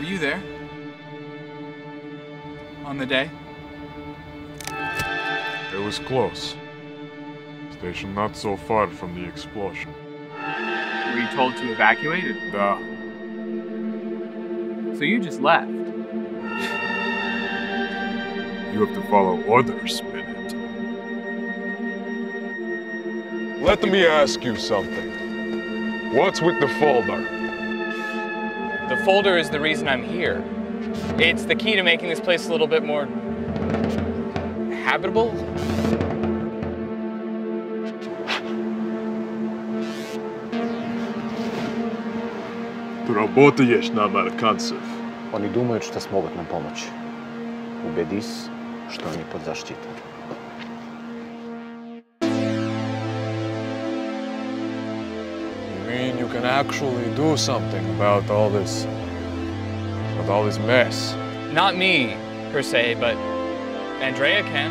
Were you there? On the day? It was close. Station not so far from the explosion. Were you told to evacuate? Da. So you just left? You have to follow orders, Bennett. Let me ask you something. What's with the folder? The folder is the reason I'm here. It's the key to making this place a little bit more habitable. Ты работаешь на американцев. Oni думают, что смогут нам помочь. Убедись, что они под защитой. Mean you can actually do something about all this... about all this mess? Not me, per se, but Andrea can.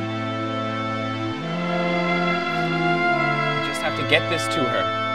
You just have to get this to her.